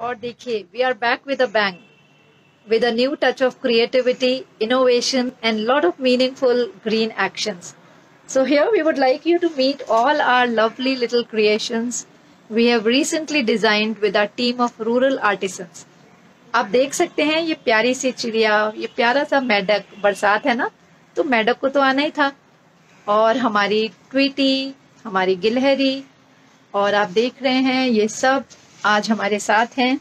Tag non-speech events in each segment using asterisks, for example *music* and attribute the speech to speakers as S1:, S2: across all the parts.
S1: और देखिए we are back with a bang with a new touch of creativity innovation and lot of meaningful green action so here we would like you to meet all our lovely little creations we have recently designed with a team of rural artist आप देख सकते हैं, ये प्यारी सी चिड़िया, ये प्यारा सा मैडक बरसात है ना? तो मैडक को तो आना ही था। और हमारी ट्वीटी हमारी गिलहरी, और आप देख रहे हैं, ये सब आज हमारे साथ हैं।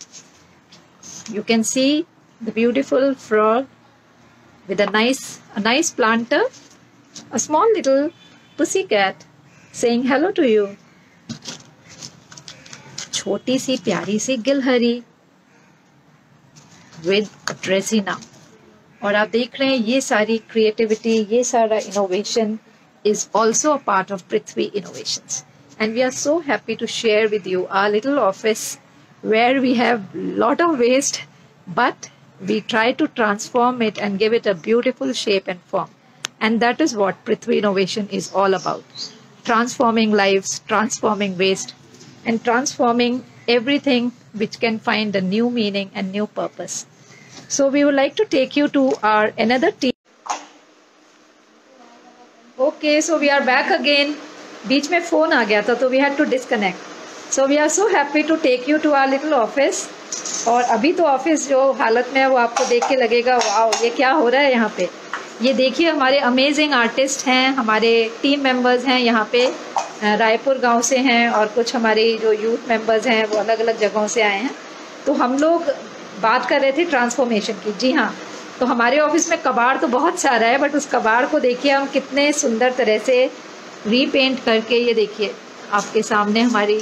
S1: You can see the beautiful frog with nice plant a small little pussy cat saying hello to you छोटी सी प्यारी सी गिलहरी विद ड्रेजिना और आप देख रहे हैं, ये सारी क्रिएटिविटी ये सारा innovation is also a part of Prithvi innovation And we are so happy to share with you our little office where we have lot of waste, but we try to transform it and give it a beautiful shape and form. And that is what Prithvi Innovation is all about. Transforming lives, transforming waste, and transforming everything which can find a new meaning and new purpose. So we would like to take you to our another team. Okay, so we are back again. बीच में phone आ गया था तो we had to disconnect so we are so happy to take you to our little office और अभी तो office जो हालत में है, वो आपको देख के लगेगा वाह ये क्या हो रहा है यहाँ पे? ये देखिए, हमारे अमेजिंग आर्टिस्ट हैं, हमारे टीम मेंबर्स हैं यहाँ पे रायपुर गाँव से हैं और कुछ हमारे जो यूथ मेंबर्स हैं, वो अलग अलग जगहों से आए हैं। तो हम लोग बात कर रहे थे ट्रांसफॉर्मेशन की। जी हाँ तो हमारे ऑफ़िस में कबाड़ तो बहुत सारा है बट उस कबाड़ को देखिए, हम कितने सुंदर तरह से रीपेंट करके ये देखिए आपके सामने हमारी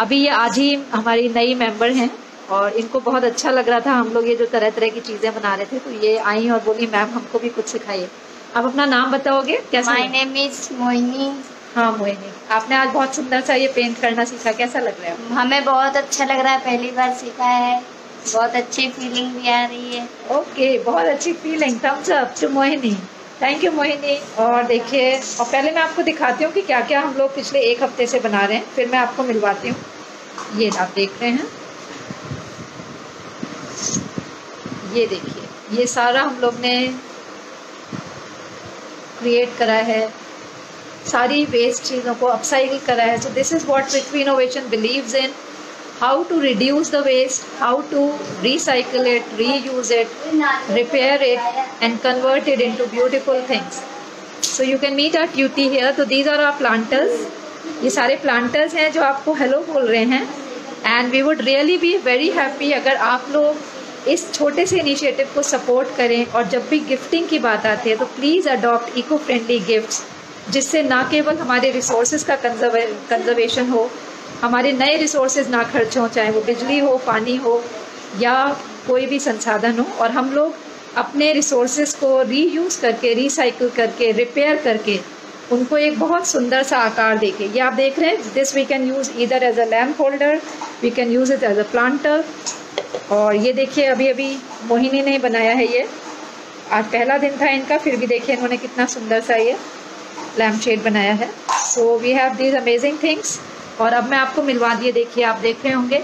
S1: अभी ये आज ही हमारी नई मेंबर हैं और इनको बहुत अच्छा लग रहा था। हम लोग ये जो तरह तरह की चीज़ें बना रहे थे तो ये आई और बोली मैम हमको भी कुछ सिखाइए। आप अपना नाम बताओगे? कैसा
S2: माय नेम इज़ मोहिनी
S1: हाँ मोहिनी आपने आज बहुत सुंदर सा ये पेंट करना सीखा। कैसा लग रहा है?
S2: हमें बहुत अच्छा लग रहा है। पहली बार सीखा है। बहुत अच्छी फीलिंग भी आ रही है।
S1: ओके बहुत अच्छी feeling thumbs up to Mohini thank you Mohini और देखिए, और पहले मैं आपको दिखाती हूँ कि क्या क्या हम लोग पिछले एक हफ़्ते से बना रहे हैं। फिर मैं आपको मिलवाती हूँ। ये आप देख रहे हैं। ये देखिए, ये सारा हम लोग ने क्रिएट करा है। सारी वेस्ट चीज़ों को अपसाइकिल करा है। So this is what Prithvi innovation believes in how to reduce the waste, how to recycle it, reuse it, repair it, and convert it into beautiful things. So you can meet our QT here. So these are our planters. ये सारे planters हैं जो आपको hello बोल रहे हैं and we would really be very happy अगर आप लोग इस छोटे से इनिशिएटिव को सपोर्ट करें और जब भी गिफ्टिंग की बात आती है तो please adopt eco friendly gifts जिससे ना केवल हमारे रिसोर्सेज का कंजर्वेशन हो हमारे नए रिसोर्सेज ना खर्च हों, चाहे वो बिजली हो, पानी हो, या कोई भी संसाधन हो, और हम लोग अपने रिसोर्सेज को रीयूज़ करके रिसाइकिल करके रिपेयर करके, उनको एक बहुत सुंदर सा आकार देके, ये आप देख रहे हैं दिस वी कैन यूज़ इधर as a lamp holder we can use it as a planter और ये देखिए अभी अभी मोहिनी ने बनाया है ये। आज पहला दिन था इनका, फिर भी देखिए इन्होंने कितना सुंदर सा ये लैम्प शेड बनाया है। So we have these amazing things और अब मैं आपको मिलवा दिए, देखिए आप देख रहे होंगे।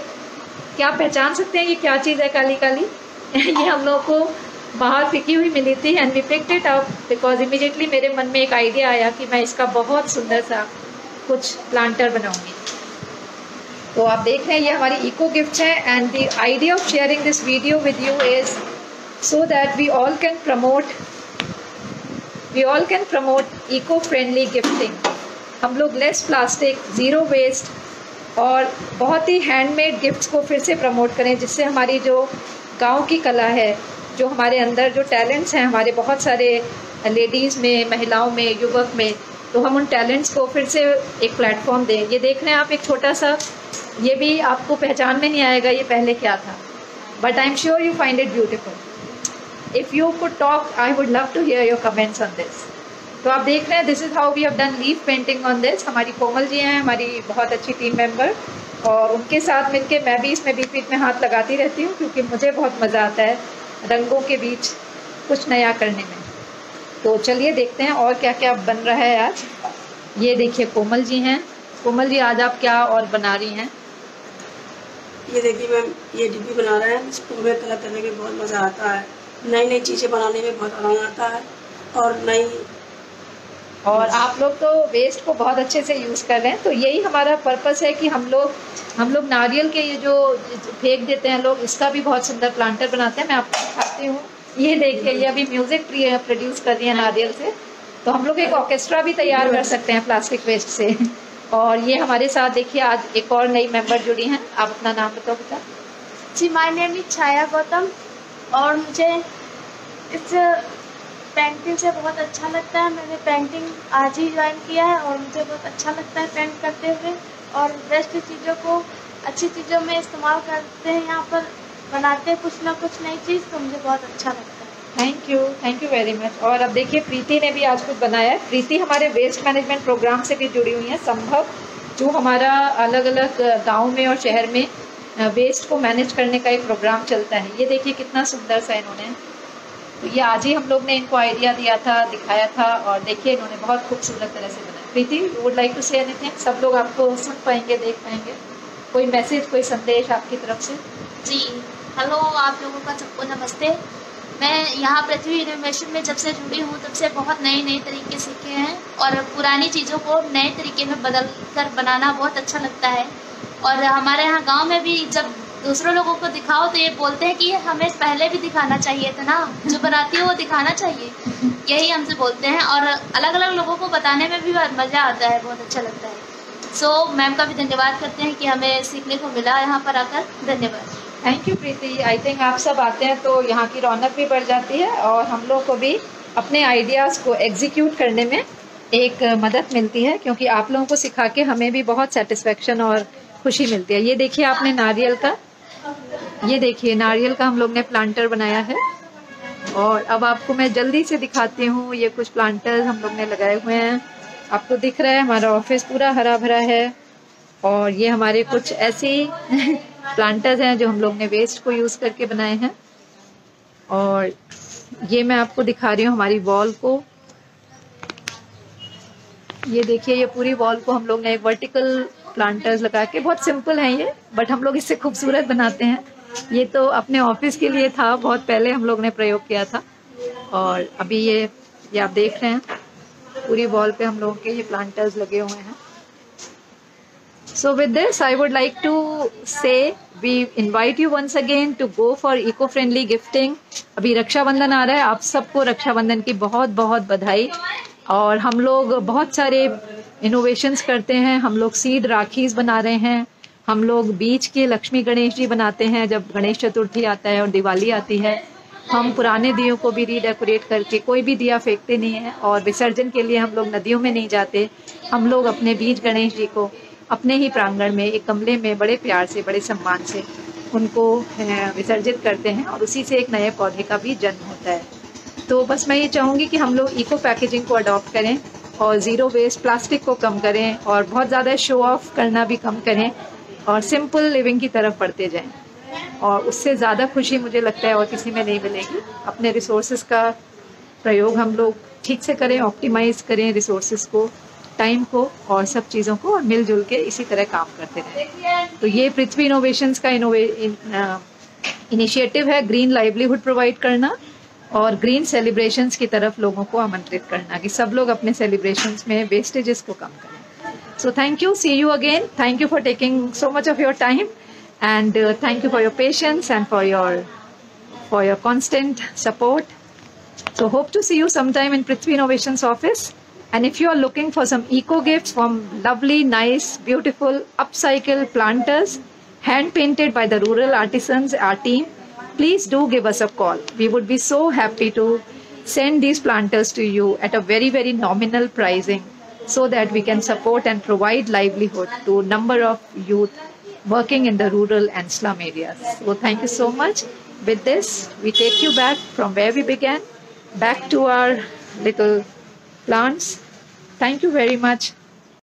S1: क्या आप पहचान सकते हैं ये क्या चीज़ है काली काली? *laughs* ये हम लोग को बाहर फिकी हुई मिली थी and we picked it up because immediately मेरे मन में एक आइडिया आया कि मैं इसका बहुत सुंदर सा कुछ प्लांटर बनाऊँगी। तो आप देख रहे हैं, ये हमारी इको गिफ्ट है and the idea of sharing this video with you is so that we all can promote we all can promote eco friendly gifting हम लोग लेस प्लास्टिक ज़ीरो वेस्ट और बहुत ही हैंडमेड गिफ्ट्स को फिर से promote करें, जिससे हमारी जो गाँव की कला है, जो हमारे अंदर जो टैलेंट्स हैं, हमारे बहुत सारे लेडीज़ में, महिलाओं में, युवक में तो हम उन टैलेंट्स को फिर से एक प्लेटफॉर्म दें। ये देख रहे हैं आप, एक छोटा सा, ये भी आपको पहचान में नहीं आएगा ये पहले क्या था। But I am sure you find it beautiful if you could talk I would love to hear your comments on this तो आप देख रहे हैं this is how we have done leaf painting on this हमारी कोमल जी हैं, हमारी बहुत अच्छी टीम मेंबर और उनके साथ मिलके मैं भी इसमें बीच बीच में हाथ लगाती रहती हूँ, क्योंकि मुझे बहुत मज़ा आता है रंगों के बीच कुछ नया करने में। तो चलिए देखते हैं और क्या क्या बन रहा है आज। ये देखिए, कोमल जी हैं। कोमल जी, आज आप क्या और बना रही हैं?
S3: ये देखिए, मैम, ये डिब्बी बना रहे हैं। इसको हमें कलर करने में बहुत मज़ा आता है। नई नई चीज़ें बनाने में बहुत आनंद आता है और नई
S1: और आप लोग तो वेस्ट को बहुत अच्छे से यूज़ कर रहे हैं। तो यही हमारा पर्पस है कि हम लोग हम लोग नारियल के ये जो फेंक देते हैं लोग, इसका भी बहुत सुंदर प्लांटर बनाते हैं। मैं आपको दिखाती हूँ। ये देखिए ये अभी म्यूज़िक प्रोड्यूस कर रही है नारियल से। तो हम लोग एक ऑर्केस्ट्रा भी तैयार कर सकते हैं प्लास्टिक वेस्ट से। और ये हमारे साथ देखिए, आज एक और नई मेंबर जुड़ी हैं। आप अपना नाम बताओ बेटा।
S4: जी my name is Chhaya Gautam और मुझे इस पेंटिंग से बहुत अच्छा लगता है। मैंने पेंटिंग आज ही ज्वाइन किया है और मुझे बहुत अच्छा लगता है पेंट करते हुए और बेस्ट चीज़ों को, अच्छी चीज़ों में इस्तेमाल करते हैं यहाँ पर, बनाते हैं कुछ ना कुछ नई चीज़ तो मुझे बहुत अच्छा लगता है।
S1: Thank you thank you very much और अब देखिए, प्रीति ने भी आज कुछ बनाया है। प्रीति हमारे वेस्ट मैनेजमेंट प्रोग्राम से भी जुड़ी हुई है। संभव जो हमारा अलग अलग गाँव में और शहर में वेस्ट को मैनेज करने का एक प्रोग्राम चलता है। ये देखिए कितना सुंदर सा इन्होंने तो ये आज ही हम लोग ने इनको आइडिया दिया था, दिखाया था और देखिए इन्होंने बहुत खूबसूरत तरह से बनाया। Preeti would like to say anything सब लोग आपको सुन पाएँगे, देख पाएँगे। कोई मैसेज कोई संदेश आपकी तरफ़ से?
S4: जी हेलो आप लोगों का सबको नमस्ते। मैं यहाँ पृथ्वी इनोवेशन में जब से जुड़ी हूँ, तब से बहुत नए नए तरीके सीखे हैं और पुरानी चीज़ों को नए तरीके में बदल कर बनाना बहुत अच्छा लगता है। और हमारे यहाँ गाँव में भी जब दूसरों लोगों को दिखाओ तो ये बोलते हैं कि हमें पहले भी दिखाना चाहिए था ना। जो बनाती है वो दिखाना चाहिए। यही हमसे बोलते हैं और अलग अलग लोगों को बताने में भी मज़ा आता है बहुत अच्छा लगता है। सो so, मैम का भी धन्यवाद करते हैं कि हमें सीखने को मिला यहाँ पर आकर। धन्यवाद।
S1: Thank you Preeti I think आप सब आते हैं तो यहाँ की रौनक भी बढ़ जाती है और हम लोग को भी अपने आइडियाज़ को एग्जीक्यूट करने में एक मदद मिलती है क्योंकि आप लोगों को सिखा के हमें भी बहुत सेटिस्फेक्शन और खुशी मिलती है। ये देखिए आपने नारियल का। ये देखिए, नारियल का हम लोग ने प्लांटर बनाया है। और अब आपको मैं जल्दी से दिखाती हूँ, ये कुछ प्लांटर हम लोग ने लगाए हुए हैं। आपको दिख रहा है, हमारा ऑफ़िस पूरा हरा भरा है। और ये हमारे कुछ ऐसे प्लांटर्स *laughs* हैं जो हम लोग ने वेस्ट को यूज़ करके बनाए हैं। और ये मैं आपको दिखा रही हूँ हमारी वॉल को। ये देखिए, ये पूरी वॉल को हम लोग ने वर्टिकल प्लांटर्स लगा के, बहुत सिंपल है ये बट हम लोग इससे खूबसूरत बनाते हैं। ये तो अपने ऑफ़िस के लिए था, बहुत पहले हम लोग ने प्रयोग किया था। और अभी ये ये आप देख रहे हैं, पूरी वॉल पे हम लोगों के ये प्लांटर्स लगे हुए हैं। So with this I would like to say we invite you once again to go for eco friendly gifting अभी रक्षाबंधन आ रहा है, आप सबको रक्षाबंधन की बहुत बहुत बधाई। और हम लोग बहुत सारे इनोवेशंस करते हैं। हम लोग सीड राखीज बना रहे हैं। हम लोग बीच के लक्ष्मी गणेश जी बनाते हैं, जब गणेश चतुर्थी आता है और दिवाली आती है। हम पुराने दियों को भी रीडेकोरेट करके कोई भी दिया फेंकते नहीं है और विसर्जन के लिए हम लोग नदियों में नहीं जाते। हम लोग अपने बीज गणेश जी को अपने ही प्रांगण में, एक गमले में बड़े प्यार से, बड़े सम्मान से उनको विसर्जित करते हैं और उसी से एक नए पौधे का भी जन्म होता है। तो बस मैं ये चाहूँगी कि हम लोग इको पैकेजिंग को अडॉप्ट करें और ज़ीरो वेस्ट प्लास्टिक को कम करें और बहुत ज़्यादा शो ऑफ़ करना भी कम करें और सिंपल लिविंग की तरफ़ बढ़ते जाएँ। और उससे ज़्यादा खुशी मुझे लगता है और किसी में नहीं मिलेगी। अपने रिसोर्सेज का प्रयोग हम लोग ठीक से करें ऑप्टिमाइज करें रिसोर्सेज को टाइम को और सब चीज़ों को और मिलजुल के इसी तरह काम करते रहें। तो ये पृथ्वी इनोवेशंस का इनोवे इनिशिएटिव है ग्रीन लाइवलीहुड प्रोवाइड करना। और ग्रीन सेलिब्रेशन की तरफ़ लोगों को आमंत्रित करना, कि सब लोग अपने सेलिब्रेशन में वेस्टेजेस को कम करें। So thank you see you again thank you for taking so much of your time and thank you for your patience and for your for your constant support so hope to see you sometime in Prithvi innovation office and if you are looking for some eco gift from lovely nice beautiful upcycle planters hand painted by the rural artisans our team please do give us a call. We would be so happy to send these planters to you at a very, very nominal pricing so that we can support and provide livelihood to a number of youth working in the rural and slum areas. So thank you so much. With this, we take you back from where we began, back to our little plants. Thank you very much.